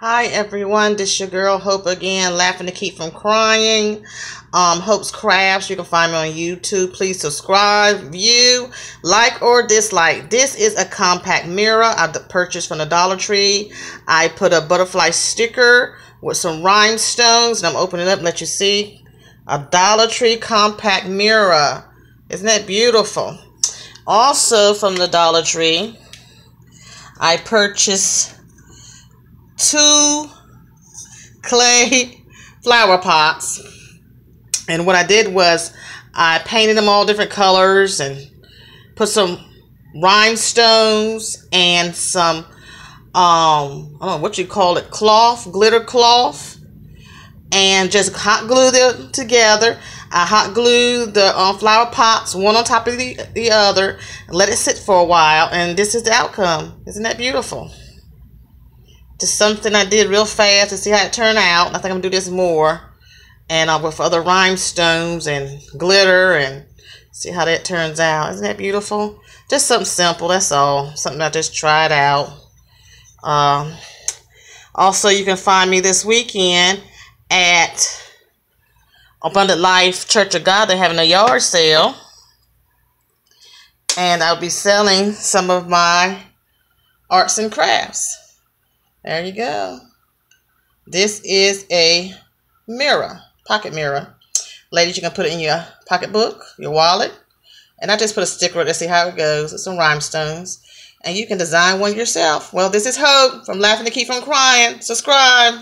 Hi everyone, this is your girl Hope again, laughing to keep from crying. Um, Hope's Crafts, you can find me on YouTube. Please subscribe, view, like or dislike. This is a compact mirror I purchased from the Dollar Tree. I put a butterfly sticker with some rhinestones, and I'm opening up let you see. A Dollar Tree compact mirror. Isn't that beautiful? Also from the Dollar Tree, I purchased two clay flower pots. And what I did was I painted them all different colors and put some rhinestones and some um I don't know what you call it cloth glitter cloth and just hot glue them together. I hot glue the um, flower pots one on top of the, the other let it sit for a while and this is the outcome. Isn't that beautiful just something I did real fast to see how it turned out. I think I'm gonna do this more, and uh, with other rhinestones and glitter and see how that turns out. Isn't that beautiful? Just something simple. That's all. Something I just tried out. Um, also, you can find me this weekend at Abundant Life Church of God. They're having a yard sale, and I'll be selling some of my arts and crafts. There you go. This is a mirror, pocket mirror. Ladies, you can put it in your pocketbook, your wallet. And I just put a sticker to see how it goes with some rhinestones. And you can design one yourself. Well, this is Hope from Laughing to Keep from Crying. Subscribe.